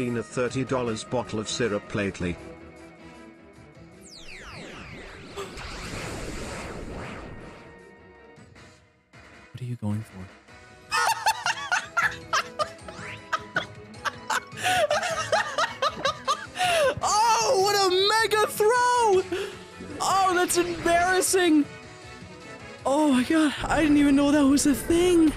seen a $30 bottle of syrup lately. What are you going for? oh, what a mega throw! Oh, that's embarrassing. Oh my god, I didn't even know that was a thing.